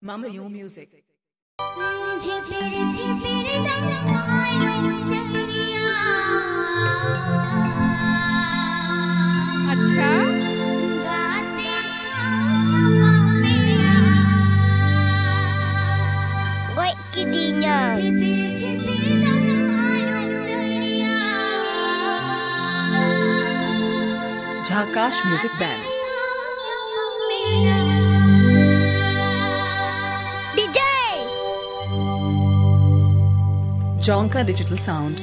Mama You Music. अच्छा गाते मेरा Gue kidinya. Jonka Digital Sound.